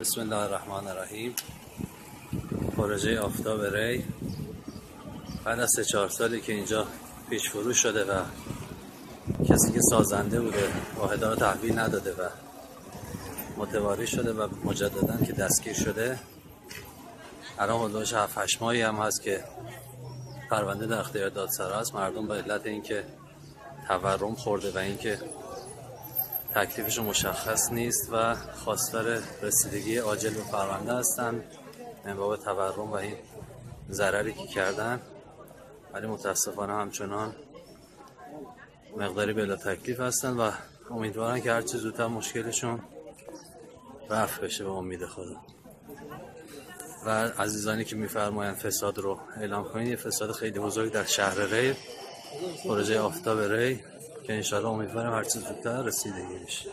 بسم الله الرحمن الرحیم. پروژه آفتاب ری. بعد از چهار سالی که اینجا پیش فرو شده و کسی که سازنده بوده واحده رو تحویل نداده و متواری شده و مجددا که دستگیر شده. الان حدودش هفت هشت ماهی هم هست که پرونده در اختیار دادسرا است. مردم به علت اینکه تورم خورده و اینکه تکلیفش مشخص نیست و خواستار رسیدگی عاجل به پرونده هستند من باب تورم و این ضرری که کردن. ولی متاسفانه همچنان مقداری بلا تکلیف هستن و امیدوارن که هرچی زودتر مشکلشون رفع بشه به امید خدا. و عزیزانی که میفرمایند فساد رو اعلام کنید. یه فساد خیلی بزرگ در شهر ری پروژه آفتاب ری. که انشاءالله امیدوارم هرچی زودتر رسیدگی بشه.